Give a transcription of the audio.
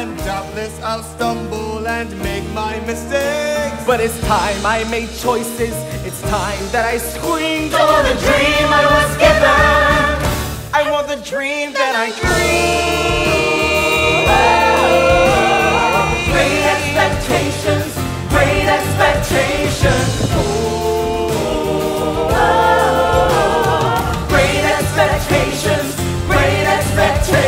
time, doubtless I'll stumble and make my mistakes. But it's time I made choices, it's time that I screamed. I want the dream I was given. I want the dream that I dreamed. Great expectations, great expectations. Oh, great expectations, great expectations.